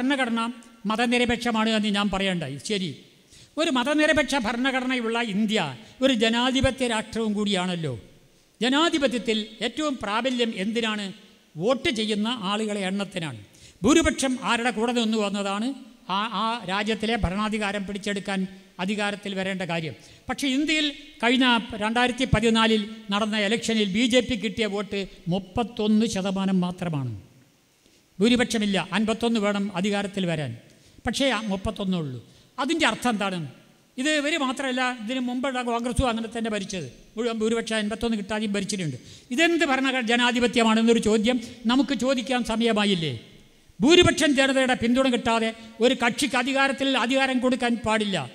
ഭരണഘടന മതനിരപേക്ഷമാണ് എന്ന് ഞാൻ പറയണ്ടായി. ശരി. ഒരു മതനിരപേക്ഷ ഭരണഘടനയുള്ള ഇന്ത്യ ഒരു ജനാധിപത്യ രാഷ്ട്രവും കൂടിയാണല്ലോ. ജനാധിപത്യത്തിൽ ഏറ്റവും പ്രാബല്യം എന്തിനാണ്? വോട്ട് ചെയ്യുന്ന ആളുകളെ എണ്ണത്തിനാണ്. ഭൂരിപക്ഷം ആരുടെ കൂടെ നിന്ന് വന്നതാണ്? ആ ആ രാജ്യത്തിലെ ഭരണാധികാരം പിടിച്ചെടുക്കാൻ അധികാരത്തിൽ വരേണ്ട കാര്യം. പക്ഷേ ഇന്ത്യയിൽ കഴിഞ്ഞ രണ്ടായിരത്തി പതിനാലിൽ നടന്ന ഇലക്ഷനിൽ ബി ജെ പി കിട്ടിയ വോട്ട് മുപ്പത്തൊന്ന് ശതമാനം മാത്രമാണ്. ഭൂരിപക്ഷമില്ല. അൻപത്തൊന്ന് വേണം അധികാരത്തിൽ വരാൻ. പക്ഷേ ആ മുപ്പത്തൊന്നേ ഉള്ളൂ. അതിന്റെ അർത്ഥം എന്താണ്? ഇത് ഇവർ മാത്രമല്ല ഇതിന് മുമ്പുള്ള കോൺഗ്രസും അങ്ങനെ തന്നെ ഭരിച്ചത്. മുഴുവൻ ഭൂരിപക്ഷം അൻപത്തൊന്ന് കിട്ടാതെയും ഭരിച്ചിട്ടുണ്ട്. ഇതെന്ത് ഭരണ ജനാധിപത്യമാണെന്നൊരു ചോദ്യം നമുക്ക് ചോദിക്കാൻ സമയമായില്ലേ? ഭൂരിപക്ഷം ജനതയുടെ പിന്തുണ കിട്ടാതെ ഒരു കക്ഷിക്ക് അധികാരത്തിൽ അധികാരം കൊടുക്കാൻ പാടില്ല.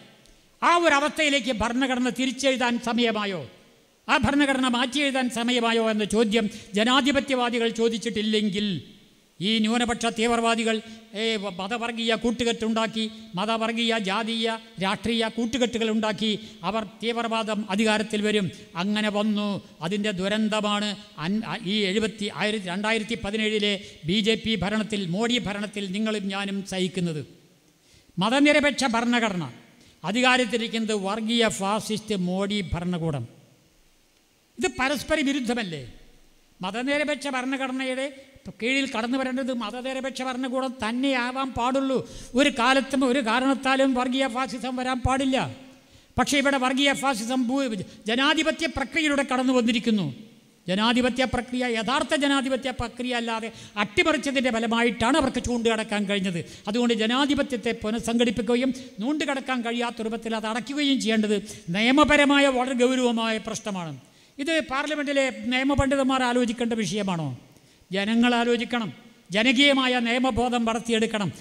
ആ ഒരു അവസ്ഥയിലേക്ക് ഭരണഘടന തിരിച്ചെഴുതാൻ സമയമായോ? ആ ഭരണഘടന മാറ്റി എഴുതാൻ സമയമായോ എന്ന ചോദ്യം ജനാധിപത്യവാദികൾ ചോദിച്ചിട്ടില്ലെങ്കിൽ ഈ ന്യൂനപക്ഷ തീവ്രവാദികൾ മതവർഗീയ കൂട്ടുകെട്ടുണ്ടാക്കി മതവർഗീയ ജാതീയ രാഷ്ട്രീയ കൂട്ടുകെട്ടുകൾ ഉണ്ടാക്കി അവർ തീവ്രവാദം അധികാരത്തിൽ വരും. അങ്ങനെ വന്നു. അതിന്റെ ദുരന്തമാണ് ഈ എഴുപത്തി ആയിരത്തി രണ്ടായിരത്തി പതിനേഴിലെ ബി ജെ പി ഭരണത്തിൽ മോഡി ഭരണത്തിൽ നിങ്ങളും ഞാനും സഹിക്കുന്നത്. മതനിരപേക്ഷ ഭരണഘടന. അധികാരത്തിലിരിക്കുന്നത് വർഗീയ ഫാസിസ്റ്റ് മോഡി ഭരണകൂടം. ഇത് പരസ്പര വിരുദ്ധമല്ലേ? മതനിരപേക്ഷ ഭരണഘടനയുടെ കീഴിൽ കടന്നു വരേണ്ടത് മതനിരപേക്ഷ ഭരണകൂടം തന്നെയാവാൻ പാടുള്ളൂ. ഒരു കാലത്തും ഒരു കാരണത്താലും വർഗീയ ഫാസിസം വരാൻ പാടില്ല. പക്ഷേ ഇവിടെ വർഗീയ ഫാസിസം ജനാധിപത്യ പ്രക്രിയയിലൂടെ കടന്നു വന്നിരിക്കുന്നു. ജനാധിപത്യ പ്രക്രിയ യഥാർത്ഥ ജനാധിപത്യ പ്രക്രിയ അല്ലാതെ അട്ടിമറിച്ചതിന്റെ ഫലമായിട്ടാണ് അവർക്ക് ചൂണ്ടുകടക്കാൻ കഴിഞ്ഞത്. അതുകൊണ്ട് ജനാധിപത്യത്തെ പുനഃസംഘടിപ്പിക്കുകയും നൂണ്ടുകടക്കാൻ കഴിയാത്ത രൂപത്തിൽ അത് അടയ്ക്കുകയും ചെയ്യേണ്ടത് നിയമപരമായ വളരെ ഗൗരവമായ പ്രശ്നമാണ്. ഇത് പാർലമെന്റിലെ നിയമപണ്ഡിതന്മാർ ആലോചിക്കേണ്ട വിഷയമാണോ? ജനങ്ങൾ ആലോചിക്കണം. ജനകീയമായ നിയമബോധം വളർത്തിയെടുക്കണം.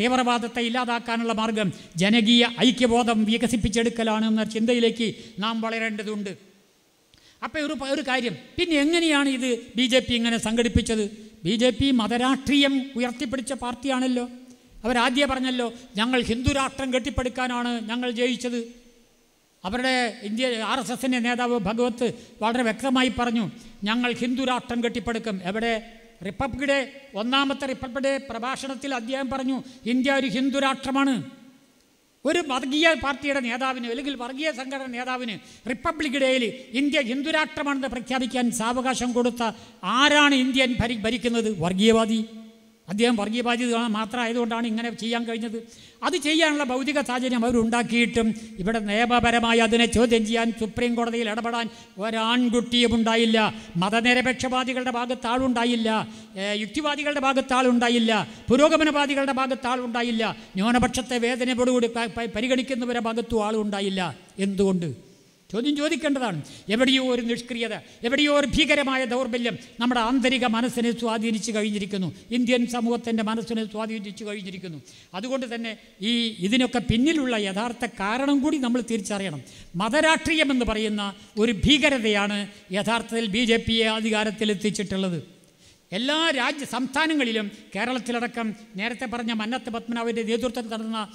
തീവ്രവാദത്തെ ഇല്ലാതാക്കാനുള്ള മാർഗം ജനകീയ ഐക്യബോധം വികസിപ്പിച്ചെടുക്കലാണ് വികസിപ്പിച്ചെടുക്കലാണെന്ന ചിന്തയിലേക്ക് നാം വളരേണ്ടതുണ്ട്. അപ്പോൾ ഒരു ഒരു കാര്യം. പിന്നെ എങ്ങനെയാണ് ഇത് ബി ജെ പി ഇങ്ങനെ സംഘടിപ്പിച്ചത്? ബി ജെ പി മതരാഷ്ട്രീയം ഉയർത്തിപ്പിടിച്ച പാർട്ടിയാണല്ലോ. അവരാദ്യം പറഞ്ഞല്ലോ ഞങ്ങൾ ഹിന്ദു രാഷ്ട്രം കെട്ടിപ്പടുക്കാനാണ് ഞങ്ങൾ ജയിച്ചത്. അവരുടെ ഇന്ത്യ ആർ എസ് എസിന്റെ നേതാവ് ഭഗവത് വളരെ വ്യക്തമായി പറഞ്ഞു ഞങ്ങൾ ഹിന്ദു രാഷ്ട്രം കെട്ടിപ്പടുക്കും. എവിടെ? റിപ്പബ്ലിക് ഡേ ഒന്നാമത്തെ റിപ്പബ്ലിക് ഡേ പ്രഭാഷണത്തിൽ അദ്ദേഹം പറഞ്ഞു ഇന്ത്യ ഒരു ഹിന്ദു രാഷ്ട്രമാണ്. ഒരു വർഗീയ പാർട്ടിയുടെ നേതാവിന് അല്ലെങ്കിൽ വർഗീയ സംഘടന നേതാവിന് റിപ്പബ്ലിക് ഡേയിൽ ഇന്ത്യ ഹിന്ദുരാഷ്ട്രമാണെന്ന് പ്രഖ്യാപിക്കാൻ സാവകാശം കൊടുത്ത ആരാണ് ഇന്ത്യൻ ഭരി ഭരിക്കുന്നത്? വർഗീയവാദി. അദ്ദേഹം വർഗീയ ബാധ്യത മാത്രമായതുകൊണ്ടാണ് ഇങ്ങനെ ചെയ്യാൻ കഴിഞ്ഞത്. അത് ചെയ്യാനുള്ള ഭൗതിക സാഹചര്യം അവരുണ്ടാക്കിയിട്ടും ഇവിടെ നിയമപരമായി അതിനെ ചോദ്യം ചെയ്യാൻ സുപ്രീം കോടതിയിൽ ഇടപെടാൻ ഒരാൺകുട്ടിയും ഉണ്ടായില്ല. മതനിരപേക്ഷവാദികളുടെ ഭാഗത്ത് ആളുണ്ടായില്ല. ഏ, യുക്തിവാദികളുടെ ഭാഗത്ത് ആളുണ്ടായില്ല. പുരോഗമനവാദികളുടെ ഭാഗത്ത് ആളുണ്ടായില്ല. ന്യൂനപക്ഷത്തെ വേദനയോടുകൂടി പരിഗണിക്കുന്നവരുടെ ഭാഗത്തും ആളുണ്ടായില്ല. എന്തുകൊണ്ട്? ചോദ്യം ചോദിക്കേണ്ടതാണ്. എവിടെയോ ഒരു നിഷ്ക്രിയത എവിടെയോ ഒരു ഭീകരമായ ദൗർബല്യം നമ്മുടെ ആന്തരിക മനസ്സിനെ സ്വാധീനിച്ചു കഴിഞ്ഞിരിക്കുന്നു. ഇന്ത്യൻ സമൂഹത്തിന്റെ മനസ്സിനെ സ്വാധീനിച്ചു കഴിഞ്ഞിരിക്കുന്നു. അതുകൊണ്ട് തന്നെ ഈ ഇതിനൊക്കെ പിന്നിലുള്ള യഥാർത്ഥ കാരണം കൂടി നമ്മൾ തിരിച്ചറിയണം. മതരാഷ്ട്രീയം എന്ന് പറയുന്ന ഒരു ഭീകരതയാണ് യഥാർത്ഥത്തിൽ ബി ജെ പിയെ അധികാരത്തിലെത്തിച്ചിട്ടുള്ളത്. എല്ലാ രാജ്യ സംസ്ഥാനങ്ങളിലും കേരളത്തിലടക്കം നേരത്തെ പറഞ്ഞ മന്നത്ത് പത്മനാഭന്റെ നേതൃത്വത്തിൽ നടന്ന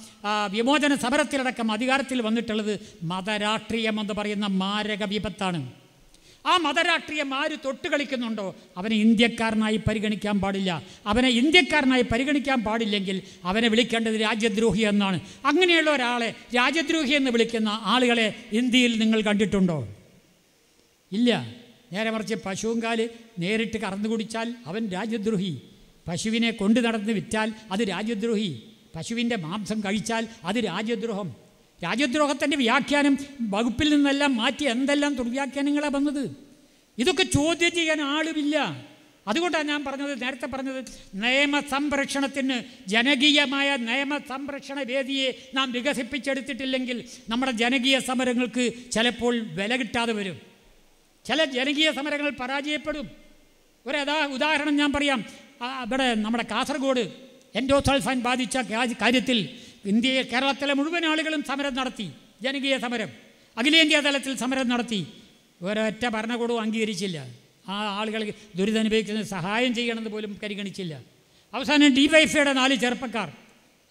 വിമോചന സമരത്തിലടക്കം അധികാരത്തിൽ വന്നിട്ടുള്ളത് മതരാഷ്ട്രീയം എന്ന് പറയുന്ന മാരക വിപത്താണ്. ആ മതരാഷ്ട്രീയം ആര് തൊട്ട് കളിക്കുന്നുണ്ടോ? അവനെ ഇന്ത്യക്കാരനായി പരിഗണിക്കാൻ പാടില്ല. അവനെ ഇന്ത്യക്കാരനായി പരിഗണിക്കാൻ പാടില്ലെങ്കിൽ അവനെ വിളിക്കേണ്ടത് രാജ്യദ്രോഹി എന്നാണ്. അങ്ങനെയുള്ള ഒരാളെ രാജ്യദ്രോഹി എന്ന് വിളിക്കുന്ന ആളുകളെ ഇന്ത്യയിൽ നിങ്ങൾ കണ്ടിട്ടുണ്ടോ? ഇല്ല. നേരെ മറിച്ച് പശുവും കാൽ നേരിട്ട് കറന്നു കുടിച്ചാൽ അവൻ രാജ്യദ്രോഹി. പശുവിനെ കൊണ്ടു നടന്ന് വിറ്റാൽ അത് രാജ്യദ്രോഹി. പശുവിന്റെ മാംസം കഴിച്ചാൽ അത് രാജ്യദ്രോഹം. രാജ്യദ്രോഹത്തിന്റെ വ്യാഖ്യാനം വകുപ്പിൽ നിന്നെല്ലാം മാറ്റി എന്തെല്ലാം ദുർവ്യാഖ്യാനങ്ങളാണ് വന്നത്? ഇതൊക്കെ ചോദ്യം ചെയ്യാൻ ആളുമില്ല. അതുകൊണ്ടാണ് ഞാൻ പറഞ്ഞത് നേരത്തെ പറഞ്ഞത് നിയമ സംരക്ഷണത്തിന് ജനകീയമായ നിയമ സംരക്ഷണ വേദിയെ നാം വികസിപ്പിച്ചെടുത്തിട്ടില്ലെങ്കിൽ നമ്മുടെ ജനകീയ സമരങ്ങൾക്ക് ചിലപ്പോൾ വില കിട്ടാതെ വരും. ചില ജനകീയ സമരങ്ങൾ പരാജയപ്പെടും. ഒരു യഥാ ഉദാഹരണം ഞാൻ പറയാം. ഇവിടെ നമ്മുടെ കാസർഗോഡ് എൻഡോസൾഫാൻ ബാധിച്ച കാര്യത്തിൽ ഇന്ത്യയെ കേരളത്തിലെ മുഴുവൻ ആളുകളും സമരം നടത്തി. ജനകീയ സമരം. അഖിലേന്ത്യാ തലത്തിൽ സമരം നടത്തി. ഒരൊറ്റ ഭരണകൂടവും അംഗീകരിച്ചില്ല. ആ ആളുകൾക്ക് ദുരിതമനുഭവിക്കുന്നതിന് സഹായം ചെയ്യണമെന്ന് പോലും പരിഗണിച്ചില്ല. അവസാനം ഡി ഡിവൈഫൈയുടെ നാല് ചെറുപ്പക്കാർ.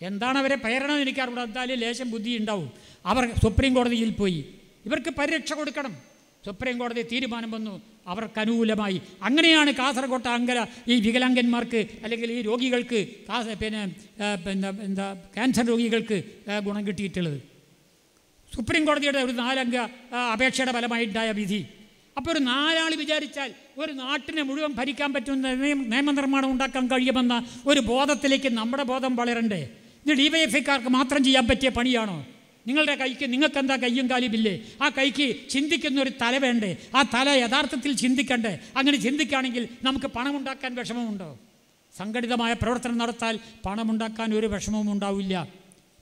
എന്താണ് അവരെ പ്രേരണ എന്ന് എനിക്കറിവിടെ എന്തായാലും ലേശം ബുദ്ധി ഉണ്ടാവും അവർ സുപ്രീം കോടതിയിൽ പോയി. ഇവർക്ക് പരിരക്ഷ കൊടുക്കണം. സുപ്രീം കോടതി തീരുമാനം വന്നു. അവർക്ക് അനുകൂലമായി. അങ്ങനെയാണ് കാസർഗോട്ട് അങ്കര ഈ വികലാംഗന്മാർക്ക് അല്ലെങ്കിൽ ഈ രോഗികൾക്ക് കാസ പിന്നെ എന്താ എന്താ ക്യാൻസർ രോഗികൾക്ക് ഗുണം കിട്ടിയിട്ടുള്ളത്. സുപ്രീം കോടതിയുടെ ഒരു നാലംഗ അപേക്ഷയുടെ ഫലമായിട്ടുണ്ടായ വിധി. അപ്പോൾ ഒരു നാലാൾ വിചാരിച്ചാൽ ഒരു നാട്ടിനെ മുഴുവൻ ഭരിക്കാൻ പറ്റുന്ന നിയമനിർമ്മാണം ഉണ്ടാക്കാൻ കഴിയുമെന്ന ഒരു ബോധത്തിലേക്ക് നമ്മുടെ ബോധം വളരണ്ടേ? ഇത് ഡി വൈ എഫ് ഐക്കാർക്ക് മാത്രം ചെയ്യാൻ പറ്റിയ പണിയാണോ? നിങ്ങളുടെ കൈക്ക് നിങ്ങൾക്ക് എന്താ കയ്യും കാലുമില്ലേ ആ കൈക്ക് ചിന്തിക്കുന്ന ഒരു തല വേണ്ടേ? ആ തല യഥാർത്ഥത്തിൽ ചിന്തിക്കണ്ടേ? അങ്ങനെ ചിന്തിക്കുകയാണെങ്കിൽ നമുക്ക് പണമുണ്ടാക്കാൻ വിഷമമുണ്ടോ? സംഘടിതമായ പ്രവർത്തനം നടത്താൽ പണമുണ്ടാക്കാൻ ഒരു വിഷമവും ഉണ്ടാവില്ല.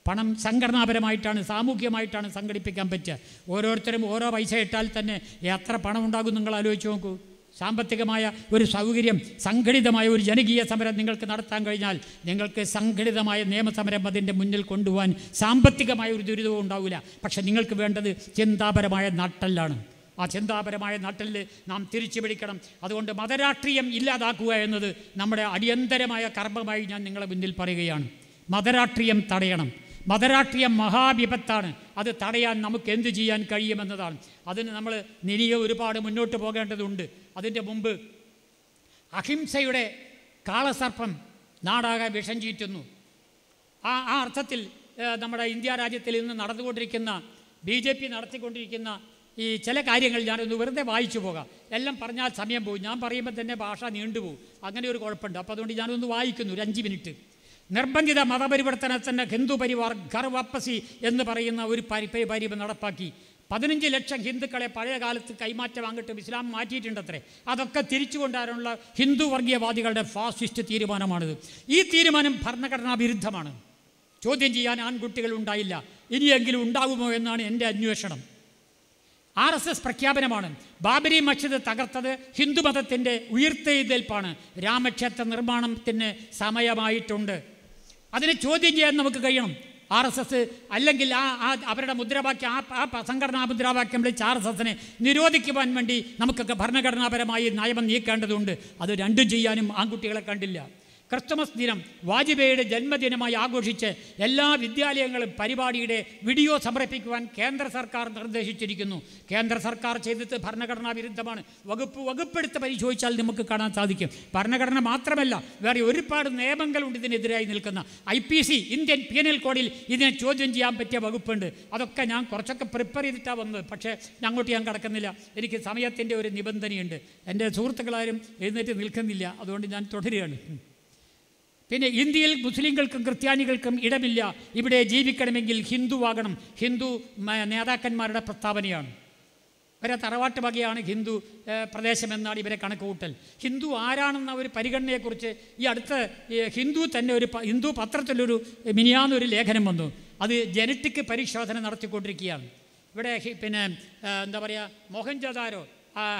പണം സംഘടനാപരമായിട്ടാണ് സാമൂഹ്യമായിട്ടാണ് സംഘടിപ്പിക്കാൻ പറ്റുക. ഓരോരുത്തരും ഓരോ പൈസ ഇട്ടാൽ തന്നെ എത്ര പണം ഉണ്ടാകും നിങ്ങൾ ആലോചിച്ച് നോക്കൂ. സാമ്പത്തികമായ ഒരു സൗകര്യം സംഘടിതമായ ഒരു ജനകീയ സമരം നിങ്ങൾക്ക് നടത്താൻ കഴിഞ്ഞാൽ നിങ്ങൾക്ക് സംഘടിതമായ നിയമസമരം അതിന്റെ മുന്നിൽ കൊണ്ടുപോകാൻ സാമ്പത്തികമായ ഒരു ദുരിതവും ഉണ്ടാവില്ല. പക്ഷെ നിങ്ങൾക്ക് വേണ്ടത് ചിന്താപരമായ നട്ടലാണ് ആ ചിന്താപരമായ നട്ടലിൽ നാം തിരിച്ചു പിടിക്കണം. അതുകൊണ്ട് മതരാഷ്ട്രീയം ഇല്ലാതാക്കുക എന്നത് നമ്മുടെ അടിയന്തരമായ കർമ്മമായി ഞാൻ നിങ്ങളെ മുന്നിൽ പറയുകയാണ്. മതരാഷ്ട്രീയം തടയണം. മതരാഷ്ട്രീയം മഹാവിപത്താണ്. അത് തടയാൻ നമുക്ക് എന്ത് ചെയ്യാൻ കഴിയുമെന്നതാണ്. അതിന് നമ്മൾ നിനിയ ഒരുപാട് മുന്നോട്ട് പോകേണ്ടതുണ്ട്. അതിന്റെ മുമ്പ് അഹിംസയുടെ കാളസർപ്പം നാടാകെ വിഷം ചീറ്റുന്നു. ആ ആ അർത്ഥത്തിൽ നമ്മുടെ ഇന്ത്യ രാജ്യത്തിൽ ഇന്ന് നടന്നുകൊണ്ടിരിക്കുന്ന ബി ജെ പി നടത്തിക്കൊണ്ടിരിക്കുന്ന ഈ ചില കാര്യങ്ങൾ ഞാനൊന്ന് വെറുതെ വായിച്ചു പോകാം. എല്ലാം പറഞ്ഞാൽ സമയം പോകും ഞാൻ പറയുമ്പോൾ തന്നെ ഭാഷ നീണ്ടുപോകും അങ്ങനെ ഒരു കുഴപ്പമുണ്ട്. അപ്പോൾ അതുകൊണ്ട് ഞാനൊന്ന് വായിക്കുന്നു ഒരു അഞ്ച് മിനിറ്റ്. നിർബന്ധിത മതപരിവർത്തനത്തിന്റെ ഹിന്ദു പരിവാർ ഘർ വാപ്പസി എന്ന് പറയുന്ന ഒരു പരി പരി- പരിപാടി നടപ്പാക്കി. പതിനഞ്ച് ലക്ഷം ഹിന്ദുക്കളെ പഴയ കാലത്ത് കൈമാറ്റം വാങ്ങിട്ടും ഇസ്ലാം മാറ്റിയിട്ടുണ്ടത്രേ. അതൊക്കെ തിരിച്ചു കൊണ്ടുവരാനുള്ള ഹിന്ദു വർഗീയവാദികളുടെ ഫാസിസ്റ്റ് തീരുമാനമാണിത്. ഈ തീരുമാനം ഭരണഘടനാ വിരുദ്ധമാണ് ചോദ്യം ചെയ്യാൻ ആൺകുട്ടികൾ ഉണ്ടായില്ല. ഇനിയെങ്കിലും ഉണ്ടാകുമോ എന്നാണ് എന്റെ അന്വേഷണം. ആർ എസ് എസ് പ്രഖ്യാപനമാണ്. ബാബരി മസ്ജിദ് തകർത്തത് ഹിന്ദുമതത്തിന്റെ ഉയർത്തെഴുതേൽപ്പാണ് രാമക്ഷേത്ര നിർമ്മാണത്തിന് സമയമായിട്ടുണ്ട്. അതിനെ ചോദ്യം ചെയ്യാൻ നമുക്ക് കഴിയണം. ആർ എസ് എസ് അല്ലെങ്കിൽ ആ ആ അവരുടെ മുദ്രാവാക്യം ആ ആ സംഘടനാ മുദ്രാവാക്യം വിളിച്ച് ആർ എസ് എസിനെ നിരോധിക്കുവാൻ വേണ്ടി നമുക്കൊക്കെ ഭരണഘടനാപരമായി നയം നീക്കേണ്ടതുണ്ട്. അത് രണ്ടും ചെയ്യാനും ആൺകുട്ടികളെ കണ്ടില്ല. ക്രിസ്തുമസ് ദിനം വാജ്പേയിയുടെ ജന്മദിനമായി ആഘോഷിച്ച് എല്ലാ വിദ്യാലയങ്ങളും പരിപാടിയുടെ വീഡിയോ സമർപ്പിക്കുവാൻ കേന്ദ്ര സർക്കാർ നിർദ്ദേശിച്ചിരിക്കുന്നു. കേന്ദ്ര സർക്കാർ ചെയ്തത് ഭരണഘടനാ വിരുദ്ധമാണ്. വകുപ്പ് വകുപ്പെടുത്ത് പരിശോധിച്ചാൽ നമുക്ക് കാണാൻ സാധിക്കും. ഭരണഘടന മാത്രമല്ല വേറെ ഒരുപാട് നിയമങ്ങളുണ്ട് ഇതിനെതിരായി നിൽക്കുന്ന. I P C Indian penal കോഡിൽ ഇതിനെ ചോദ്യം ചെയ്യാൻ പറ്റിയ വകുപ്പുണ്ട്. അതൊക്കെ ഞാൻ കുറച്ചൊക്കെ പ്രിപ്പയർ ചെയ്തിട്ടാണ് വന്നത്. പക്ഷേ അങ്ങോട്ട് ഞാൻ കടക്കുന്നില്ല. എനിക്ക് സമയത്തിന്റെ ഒരു നിബന്ധനയുണ്ട്. എന്റെ സുഹൃത്തുക്കളാരും എഴുന്നേറ്റ് നിൽക്കുന്നില്ല. അതുകൊണ്ട് ഞാൻ തുടരുകയാണ്. പിന്നെ ഇന്ത്യയിൽ മുസ്ലിങ്ങൾക്കും ക്രിസ്ത്യാനികൾക്കും ഇടമില്ല. ഇവിടെ ജീവിക്കണമെങ്കിൽ ഹിന്ദുവാകണം ഹിന്ദു നേതാക്കന്മാരുടെ പ്രസ്താവനയാണ്. ഇവരെ തറവാട്ട് വകയാണ് ഹിന്ദു പ്രദേശമെന്നാണ് ഇവരെ കണക്ക് കൂട്ടൽ ഹിന്ദു ആരാണെന്ന ഒരു പരിഗണനയെക്കുറിച്ച് ഈ അടുത്ത ഹിന്ദു തന്നെ ഒരു ഹിന്ദു പത്രത്തിലൊരു മിനിയാന്നൊരു ലേഖനം വന്നു. അത് ജനറ്റിക് പരിശോധന നടത്തിക്കൊണ്ടിരിക്കുകയാണ്. ഇവിടെ പിന്നെ എന്താ പറയുക മോഹൻജോദാരോ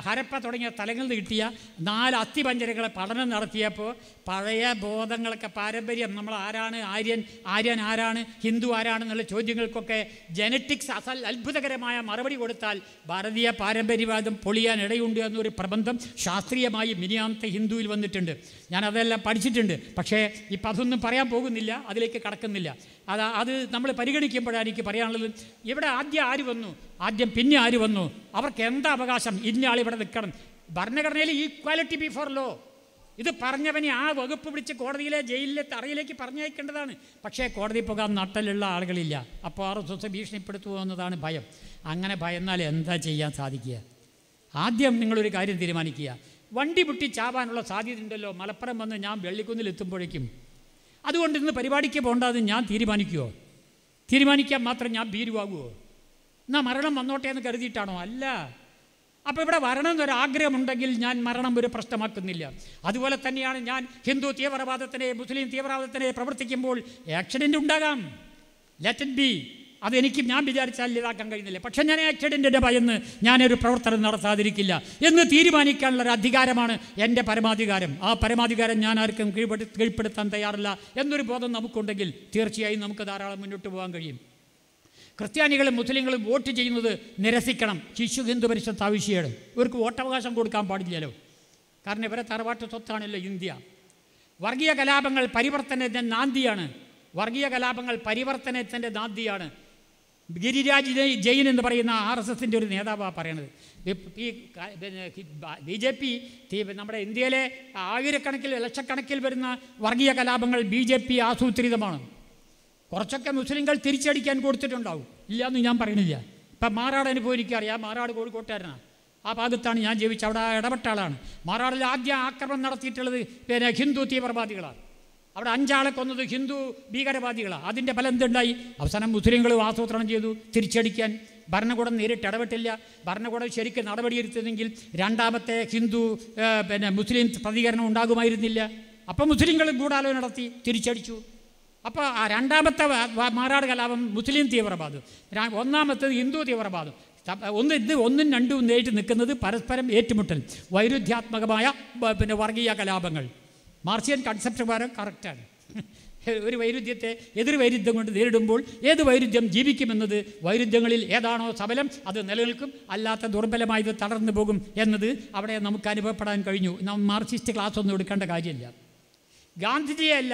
ഹരപ്പ തുടങ്ങിയ സ്ഥലങ്ങളിൽ നിന്ന് കിട്ടിയ നാല് അസ്ഥിപഞ്ചരങ്ങളെ പഠനം നടത്തിയപ്പോൾ പഴയ ബോധങ്ങളൊക്കെ പാരമ്പര്യം. നമ്മൾ ആരാണ്? ആര്യൻ ആര്യൻ ആരാണ്? ഹിന്ദു ആരാണെന്നുള്ള ചോദ്യങ്ങൾക്കൊക്കെ ജനറ്റിക്സ് അസൽ അത്ഭുതകരമായ മറുപടി കൊടുത്താൽ ഭാരതീയ പാരമ്പര്യവാദം പൊളിയാൻ ഇടയുണ്ട് എന്നൊരു പ്രബന്ധം ശാസ്ത്രീയമായി മിനിയാമത്തെ ഹിന്ദുവിൽ വന്നിട്ടുണ്ട്. ഞാൻ അതെല്ലാം പഠിച്ചിട്ടുണ്ട്. പക്ഷേ ഇപ്പം അതൊന്നും പറയാൻ പോകുന്നില്ല. അതിലേക്ക് കടക്കുന്നില്ല. അത് അത് നമ്മൾ പരിഗണിക്കുമ്പോഴാണ് എനിക്ക് പറയാനുള്ളത്. ഇവിടെ ആദ്യം ആര് വന്നു? ആദ്യം പിന്നെ ആര് വന്നു? അവർക്ക് എന്താ അവകാശം? ഇന്നയാൾ ഇവിടെ നിൽക്കണം. ഭരണഘടനയിൽ ഈക്വാലിറ്റി ബിഫോർ ലോ ഇത് പറഞ്ഞവനെ ആ വകുപ്പ് പിടിച്ച് കോടതിയിലെ ജയിലിലെ തറയിലേക്ക് പറഞ്ഞയക്കേണ്ടതാണ്. പക്ഷേ കോടതി പോകാൻ നട്ടലുള്ള ആളുകളില്ല. അപ്പോൾ ആറ് എസ് ഭീഷണിപ്പെടുത്തുമോ എന്നതാണ് ഭയം. അങ്ങനെ ഭയന്നാൽ എന്താ ചെയ്യാൻ സാധിക്കുക? ആദ്യം നിങ്ങളൊരു കാര്യം തീരുമാനിക്കുക. വണ്ടി പൊട്ടി ചാവാനുള്ള സാധ്യതയുണ്ടല്ലോ. മലപ്പുറം വന്ന് ഞാൻ വെള്ളിക്കുന്നിൽ എത്തുമ്പോഴേക്കും അതുകൊണ്ട് ഇന്ന് പരിപാടിക്ക് പോകേണ്ടത് ഞാൻ തീരുമാനിക്കുമോ തീരുമാനിക്കാൻ മാത്രം ഞാൻ ഭീരുവാകുമോ എന്നാൽ മരണം വന്നോട്ടെ എന്ന് കരുതിയിട്ടാണോ? അല്ല. അപ്പോൾ ഇവിടെ വരണം എന്നൊരാഗ്രഹമുണ്ടെങ്കിൽ ഞാൻ മരണം ഒരു പ്രശ്നമാക്കുന്നില്ല. അതുപോലെ തന്നെയാണ് ഞാൻ ഹിന്ദു തീവ്രവാദത്തിനെ മുസ്ലിം തീവ്രവാദത്തിനെ പ്രവർത്തിക്കുമ്പോൾ ആക്സിഡന്റ് ഉണ്ടാകാം. ലെറ്റ് ഇറ്റ് ബി അതെനിക്ക് ഞാൻ വിചാരിച്ചാൽ ഇതാക്കാൻ കഴിയുന്നില്ല. പക്ഷെ ഞാൻ ആക്സിഡന്റിന്റെ ഭയന്ന് ഞാനൊരു പ്രവർത്തനം നടത്താതിരിക്കില്ല. എന്ന് തീരുമാനിക്കാനുള്ള ഒരു അധികാരമാണ് എന്റെ പരമാധികാരം. ആ പരമാധികാരം ഞാൻ ആർക്കും കീഴ്പ്പെടു കീഴ്പ്പെടുത്താൻ തയ്യാറില്ല എന്നൊരു ബോധം നമുക്കുണ്ടെങ്കിൽ തീർച്ചയായും നമുക്ക് ധാരാളം മുന്നോട്ട് പോകാൻ കഴിയും. ക്രിസ്ത്യാനികളും മുസ്ലിങ്ങളും വോട്ട് ചെയ്യുന്നത് നിരസിക്കണം. ശിശു ഹിന്ദു പരിഷത്ത് ആവശ്യമാണ്. ഇവർക്ക് വോട്ടവകാശം കൊടുക്കാൻ പാടില്ലല്ലോ. കാരണം ഇവരെ തറവാട്ട് സ്വത്താണല്ലോ ഇന്ത്യ. വർഗീയ കലാപങ്ങൾ പരിവർത്തനത്തിന്റെ നാന്തിയാണ്. വർഗീയ കലാപങ്ങൾ പരിവർത്തനത്തിന്റെ നാന്തിയാണ്. ഗിരിരാജ് ജയ്- ജെയിൻ എന്ന് പറയുന്ന ആർ എസ് എസിന്റെ ഒരു നേതാവാണ് പറയണത്. ഈ- ബി ജെ പി നമ്മുടെ ഇന്ത്യയിലെ ആയിരക്കണക്കിൽ ലക്ഷക്കണക്കിൽ വരുന്ന വർഗീയ കലാപങ്ങൾ ബി ജെ പി ആസൂത്രിതമാണ്. കുറച്ചൊക്കെ മുസ്ലിങ്ങൾ തിരിച്ചടിക്കാൻ കൊടുത്തിട്ടുണ്ടാവും. ഇല്ല എന്ന് ഞാൻ പറയുന്നില്ല. ഇപ്പം മാറാട് അനുഭവം എനിക്കറിയാം. മാറാട് കോഴിക്കോട്ടുകാരനാണ്. ആ ഭാഗത്താണ് ഞാൻ ജീവിച്ച അവിടെ ഇടപെട്ട ആളാണ്. മാറാടിൽ ആദ്യം ആക്രമണം നടത്തിയിട്ടുള്ളത് പിന്നെ ഹിന്ദു തീവ്രവാദികളാണ്. അവിടെ അഞ്ചാളെ കൊന്നത് ഹിന്ദു ഭീകരവാദികളാണ് അതിന്റെ ഫലം എന്തുണ്ടായി? അവസാനം മുസ്ലിങ്ങൾ ആസൂത്രണം ചെയ്തു തിരിച്ചടിക്കാൻ. ഭരണകൂടം നേരിട്ട് ഇടപെട്ടില്ല. ഭരണകൂടം ശരിക്കും നടപടിയെടുത്തതെങ്കിൽ രണ്ടാമത്തെ ഹിന്ദു പിന്നെ മുസ്ലിം പ്രതികരണം ഉണ്ടാകുമായിരുന്നില്ല. അപ്പോൾ മുസ്ലിങ്ങൾ ഗൂഢാലോചന നടത്തി തിരിച്ചടിച്ചു. അപ്പോൾ ആ രണ്ടാമത്തെ മാറാട് കലാപം മുസ്ലിം തീവ്രവാദം. ഒന്നാമത്തേത് ഹിന്ദു തീവ്രവാദം. ഒന്ന് ഇത് ഒന്നും രണ്ടും നേരിട്ട് നിൽക്കുന്നത് പരസ്പരം ഏറ്റുമുട്ടൽ. വൈരുദ്ധ്യാത്മകമായ പിന്നെ വർഗീയ കലാപങ്ങൾ. മാർസിയൻ കൺസെപ്റ്റ് പ്രകാരം കറക്റ്റാണ് ഒരു വൈരുദ്ധ്യത്തെ എതിർ വൈരുദ്ധ്യം കൊണ്ട് നേരിടുമ്പോൾ ഏത് വൈരുദ്ധ്യം ജീവിക്കുമെന്നത് വൈരുദ്ധ്യങ്ങളിൽ ഏതാണോ സബലം അത് നിലനിൽക്കും. അല്ലാത്ത ദുർബലമായത് തളർന്നു പോകും എന്നത് അവിടെ നമുക്ക് അനുഭവപ്പെടാൻ കഴിഞ്ഞു. നാം മാർക്സിസ്റ്റ് ക്ലാസ് ഒന്നും എടുക്കേണ്ട കാര്യമില്ല. ഗാന്ധിജിയല്ല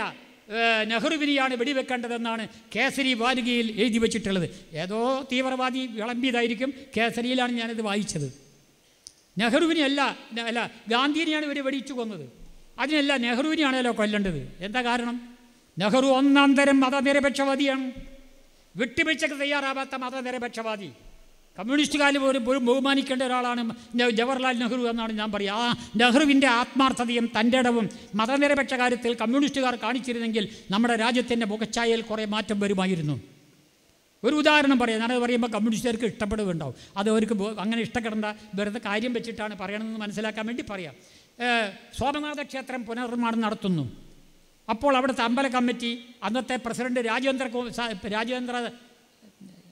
നെഹ്റുവിനെയാണ് വെടിവെക്കേണ്ടതെന്നാണ് കേസരി വാരികയിൽ എഴുതി വച്ചിട്ടുള്ളത്. ഏതോ തീവ്രവാദി വിളമ്പിയതായിരിക്കും കേസരിയിലാണ് ഞാനത് വായിച്ചത്. നെഹ്റുവിനെയല്ല അല്ല ഗാന്ധിനെയാണ് ഇവർ വെടിച്ചു കൊന്നത്. അതിനല്ല നെഹ്റുവിനെയാണല്ലോ കൊല്ലേണ്ടത്. എന്താ കാരണം? നെഹ്റു ഒന്നാം തരം മതനിരപേക്ഷവാദിയാണ്. വിട്ടുവീഴ്ചക്ക് തയ്യാറാവാത്ത മതനിരപേക്ഷവാദി. കമ്മ്യൂണിസ്റ്റുകാർ പോലും പോലും ബഹുമാനിക്കേണ്ട ഒരാളാണ് ജവഹർലാൽ നെഹ്റു എന്നാണ് ഞാൻ പറയുക ആ നെഹ്റുവിന്റെ ആത്മാർത്ഥതയും തന്റെ ഇടവും മതനിരപേക്ഷ കാര്യത്തിൽ കമ്മ്യൂണിസ്റ്റുകാർ കാണിച്ചിരുന്നെങ്കിൽ നമ്മുടെ രാജ്യത്തിന്റെ മുഖച്ഛായയിൽ കുറേ മാറ്റം വരുമായിരുന്നു. ഒരു ഉദാഹരണം പറയാം. ഞാനത് പറയുമ്പോൾ കമ്മ്യൂണിസ്റ്റുകാർക്ക് ഇഷ്ടപ്പെടുകയുണ്ടാവും. അത് അവർക്ക് അങ്ങനെ ഇഷ്ടപ്പെടേണ്ട വെറുതെ കാര്യം വെച്ചിട്ടാണ് പറയണമെന്ന് മനസ്സിലാക്കാൻ വേണ്ടി പറയാം. ഏഹ്, സോമനാഥ ക്ഷേത്രം പുനർനിർമ്മാണം നടത്തുന്നു. അപ്പോൾ അവിടുത്തെ അമ്പല കമ്മിറ്റി അന്നത്തെ പ്രസിഡന്റ് രാജേന്ദ്ര രാജേന്ദ്ര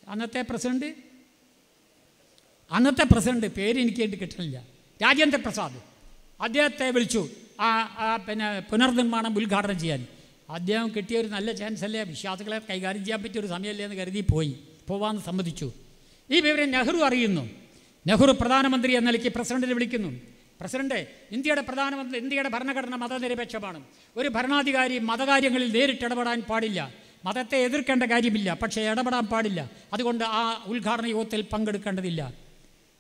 അന്നത്തെ പ്രസിഡന്റ്? അന്നത്തെ പ്രസിഡന്റ് പേര് എനിക്ക് വേണ്ടി കിട്ടണില്ല രാജേന്ദ്ര പ്രസാദ്. അദ്ദേഹത്തെ വിളിച്ചു. ആ പിന്നെ പുനർനിർമ്മാണം ഉദ്ഘാടനം ചെയ്യാൻ. അദ്ദേഹം കിട്ടിയ ഒരു നല്ല ചാൻസ് അല്ലേ? വിശ്വാസികളെ കൈകാര്യം ചെയ്യാൻ പറ്റിയ ഒരു സമയമല്ലേ എന്ന് കരുതി പോയി. പോവാമെന്ന് സമ്മതിച്ചു. ഈ വിവരം നെഹ്റു അറിയുന്നു. നെഹ്റു പ്രധാനമന്ത്രി എന്ന നിലയ്ക്ക് പ്രസിഡന്റിനെ വിളിക്കുന്നു. പ്രസിഡന്റ് ഇന്ത്യയുടെ പ്രധാനമന്ത്രി ഇന്ത്യയുടെ ഭരണഘടന മതനിരപേക്ഷമാണ്. ഒരു ഭരണാധികാരി മതകാര്യങ്ങളിൽ നേരിട്ട് ഇടപെടാൻ പാടില്ല. മതത്തെ എതിർക്കേണ്ട കാര്യമില്ല പക്ഷേ ഇടപെടാൻ പാടില്ല. അതുകൊണ്ട് ആ ഉദ്ഘാടന യോഗത്തിൽ പങ്കെടുക്കേണ്ടതില്ല.